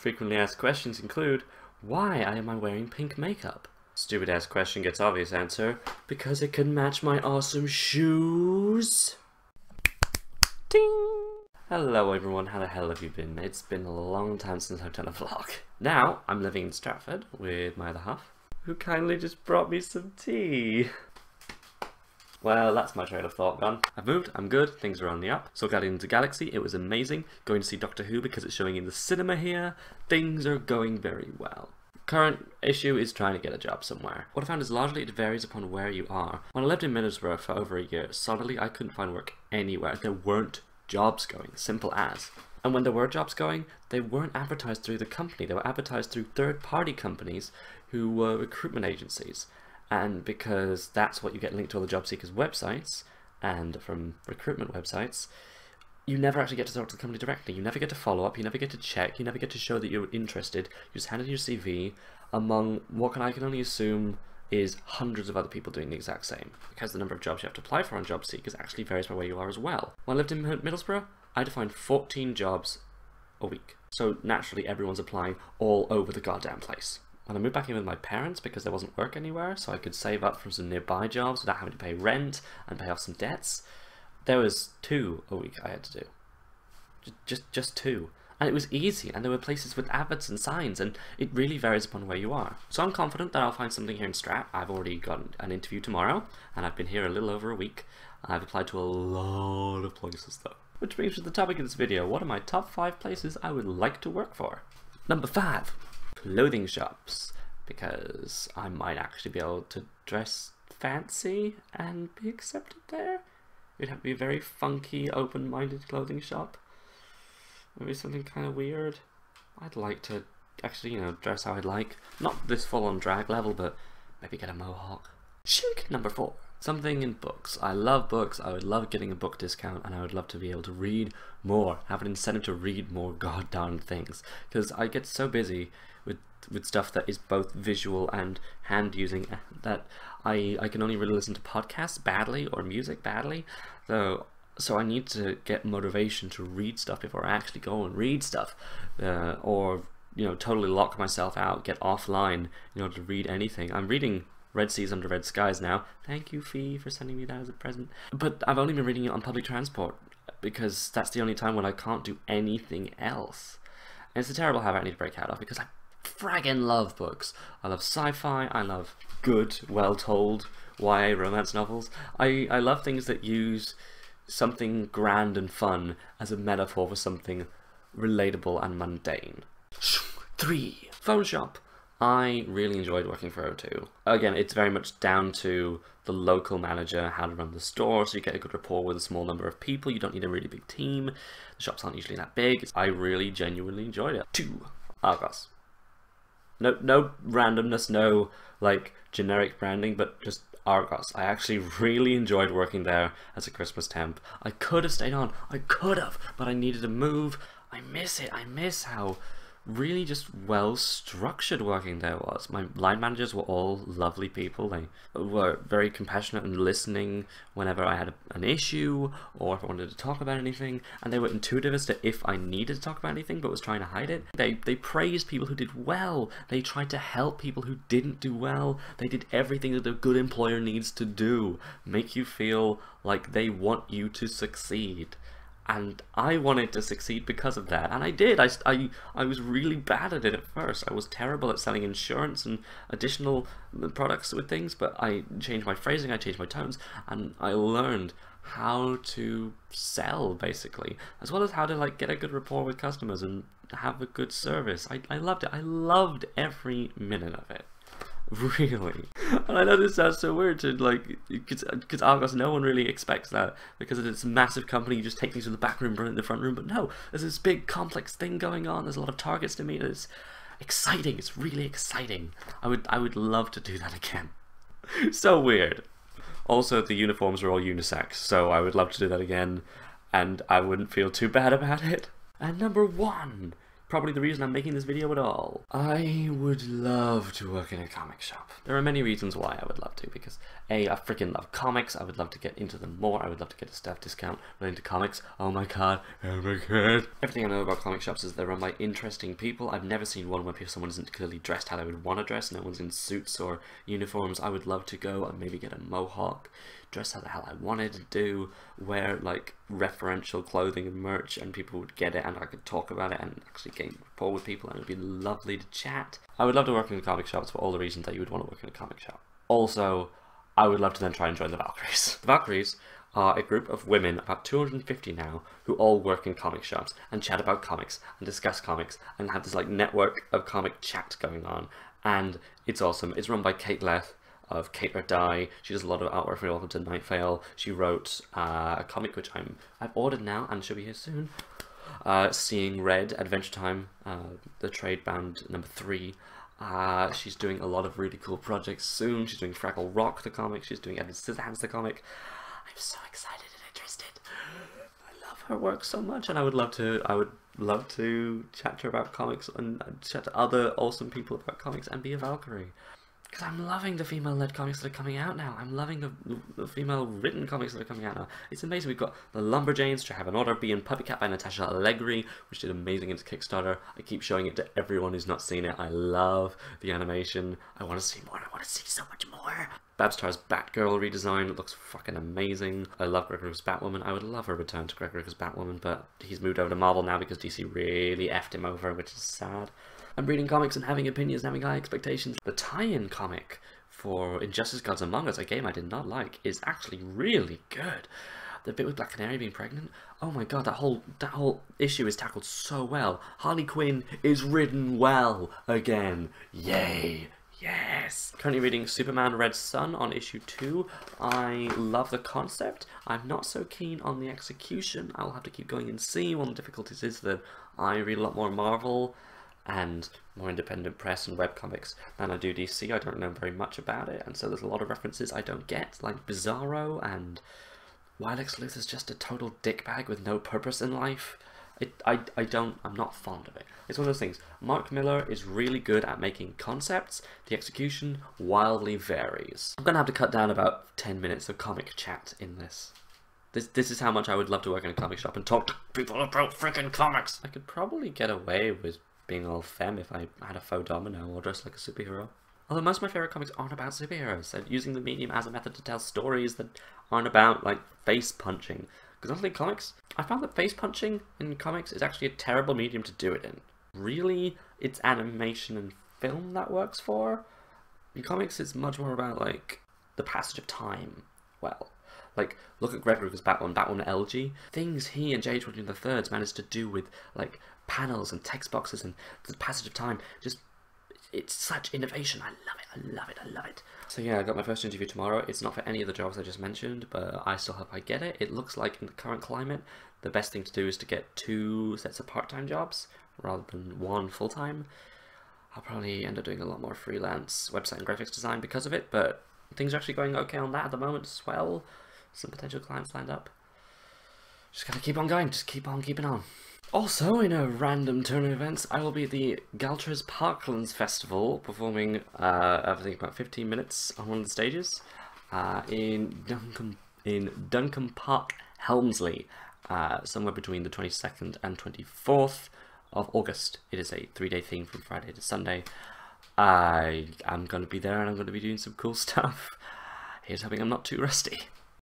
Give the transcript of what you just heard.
Frequently asked questions include, why am I wearing pink makeup? Stupid ass question gets obvious answer, because it can match my awesome shoes. Ding! Hello everyone, how the hell have you been? It's been a long time since I've done a vlog. Now, I'm living in Stratford with my other half, who kindly just brought me some tea. Well, that's my train of thought gone. I've moved, I'm good, things are on the up. So Guardians of the Galaxy, it was amazing. Going to see Doctor Who because it's showing in the cinema here. Things are going very well. Current issue is trying to get a job somewhere. What I found is largely it varies upon where you are. When I lived in Middlesbrough for over a year, solidly I couldn't find work anywhere. There weren't jobs going, simple as. And when there were jobs going, they weren't advertised through the company. They were advertised through third-party companies who were recruitment agencies and because that's what you get linked to all the job seekers websites and from recruitment websites you never actually get to talk to the company directly. You never get to follow up. You never get to check. You never get to show that you're interested. You just hand in your cv among what can i can only assume is hundreds of other people doing the exact same. Because the number of jobs you have to apply for on job seekers actually varies by where you are as well. When i lived in middlesbrough i had to find 14 jobs a week. So naturally everyone's applying all over the goddamn place when I moved back in with my parents because there wasn't work anywhere, so I could save up from some nearby jobs without having to pay rent and pay off some debts, there was two a week I had to do. Just, just, just two. And it was easy, and there were places with adverts and signs, and it really varies upon where you are. So I'm confident that I'll find something here in Strat. I've already got an interview tomorrow, and I've been here a little over a week. I've applied to a lot of places though. Which brings me to the topic of this video. What are my top 5 places I would like to work for? Number 5 clothing shops because I might actually be able to dress fancy and be accepted there. It'd have to be a very funky, open-minded clothing shop. Maybe something kind of weird. I'd like to actually, you know, dress how I'd like. Not this full-on drag level, but maybe get a mohawk. Chic number four. Something in books. I love books. I would love getting a book discount and I would love to be able to read more. Have an incentive to read more goddamn things. Because I get so busy with with stuff that is both visual and hand using that I, I can only really listen to podcasts badly or music badly so so I need to get motivation to read stuff before I actually go and read stuff uh, or you know totally lock myself out get offline in order to read anything I'm reading Red Seas Under Red Skies now thank you Fee for sending me that as a present but I've only been reading it on public transport because that's the only time when I can't do anything else and it's a terrible habit I need to break out of because I fragging love books. I love sci-fi, I love good, well-told YA romance novels. I, I love things that use something grand and fun as a metaphor for something relatable and mundane. 3. Phone shop. I really enjoyed working for O2. Again, it's very much down to the local manager, how to run the store, so you get a good rapport with a small number of people. You don't need a really big team. The shops aren't usually that big. I really genuinely enjoyed it. 2. Argos. No, no randomness, no like generic branding, but just Argos. I actually really enjoyed working there as a Christmas temp. I could have stayed on, I could have, but I needed to move. I miss it. I miss how really just well structured working there was. My line managers were all lovely people. They were very compassionate and listening whenever I had a, an issue or if I wanted to talk about anything. And they were intuitive as to if I needed to talk about anything but was trying to hide it. They, they praised people who did well. They tried to help people who didn't do well. They did everything that a good employer needs to do. Make you feel like they want you to succeed and I wanted to succeed because of that, and I did. I, I, I was really bad at it at first. I was terrible at selling insurance and additional uh, products with things, but I changed my phrasing, I changed my tones, and I learned how to sell, basically, as well as how to like get a good rapport with customers and have a good service. I, I loved it. I loved every minute of it. Really? And I know this sounds so weird to like, because Argos, no one really expects that because it's a massive company. You just take things from the back room, bring it in the front room. But no, there's this big complex thing going on. There's a lot of targets to meet. It's exciting. It's really exciting. I would, I would love to do that again. so weird. Also, the uniforms are all unisex, so I would love to do that again, and I wouldn't feel too bad about it. And number one, probably the reason I'm making this video at all. I would love to work in a comic shop. There are many reasons why I would love to, because A, I freaking love comics, I would love to get into them more, I would love to get a staff discount relating to comics, oh my god, oh my god. Everything I know about comic shops is they're run by interesting people. I've never seen one where someone isn't clearly dressed how they would want to dress, no one's in suits or uniforms. I would love to go and maybe get a mohawk, dress how the hell I wanted to do, wear like referential clothing and merch and people would get it and I could talk about it and actually gain rapport with people and it would be lovely to chat. I would love to work in a comic shop for all the reasons that you would want to work in a comic shop. Also, I would love to then try and join the Valkyries. The Valkyries are a group of women, about 250 now, who all work in comic shops and chat about comics and discuss comics and have this like network of comic chat going on. And it's awesome. It's run by Kate Leth of Kate Die. She does a lot of artwork for Welcome to Night Vale. She wrote uh, a comic which I'm I've ordered now and should be here soon. Uh, Seeing Red, Adventure Time, uh, the trade band number three. Uh, she's doing a lot of really cool projects soon. She's doing Fraggle Rock, the comic. She's doing Edward Scissorhands, the comic. I'm so excited and interested. I love her work so much, and I would love to. I would love to chat to her about comics and chat to other awesome people about comics and be a Valkyrie. Because I'm loving the female-led comics that are coming out now. I'm loving the, the female-written comics that are coming out now. It's amazing. We've got the Lumberjanes, to have an order, Bee and PuppyCat by Natasha Allegri, which did amazing into Kickstarter. I keep showing it to everyone who's not seen it. I love the animation. I want to see more. I want to see so much more. Babs Tarr's Batgirl redesign looks fucking amazing. I love Greg Rucka's Batwoman. I would love a return to Greg Rucka's Batwoman, but he's moved over to Marvel now because DC really effed him over, which is sad and reading comics and having opinions and having high expectations. The tie-in comic for Injustice Gods Among Us, a game I did not like, is actually really good. The bit with Black Canary being pregnant, oh my god, that whole that whole issue is tackled so well. Harley Quinn is written well again. Yay! Yes! Currently reading Superman Red Son on issue 2. I love the concept. I'm not so keen on the execution. I'll have to keep going and see. One of the difficulties is that I read a lot more Marvel and more independent press and webcomics than I do DC. I don't know very much about it, and so there's a lot of references I don't get, like Bizarro and why Lex Luthor's just a total dickbag with no purpose in life. It, I, I don't, I'm not fond of it. It's one of those things. Mark Millar is really good at making concepts. The execution wildly varies. I'm to have to cut down about 10 minutes of comic chat in this. This this is how much I would love to work in a comic shop and talk to people about freaking comics. I could probably get away with being all femme if I had a faux domino or dressed like a superhero. Although most of my favourite comics aren't about superheroes, they're using the medium as a method to tell stories that aren't about, like, face punching. Because honestly, comics, I found that face punching in comics is actually a terrible medium to do it in. Really, it's animation and film that works for. In comics, it's much more about, like, the passage of time. Well, like, look at Greg Rucka's Batman, Batman Elegy. Things he and J. Twenty the Thirds managed to do with, like, panels and text boxes and the passage of time. Just, it's such innovation. I love it. I love it. I love it. So yeah, I got my first interview tomorrow. It's not for any of the jobs I just mentioned, but I still hope I get it. It looks like in the current climate, the best thing to do is to get two sets of part-time jobs rather than one full-time. I'll probably end up doing a lot more freelance website and graphics design because of it, but things are actually going okay on that at the moment as well. Some potential clients lined up. Just gotta keep on going, just keep on keeping on. Also, in a random turn of events, I will be at the Galtres Parklands Festival, performing, uh, I think about 15 minutes on one of the stages, uh, in Duncombe, in Duncombe Park, Helmsley, uh, somewhere between the 22nd and 24th of August. It is a three-day thing from Friday to Sunday. I am going to be there and I'm going to be doing some cool stuff. Here's hoping I'm not too rusty.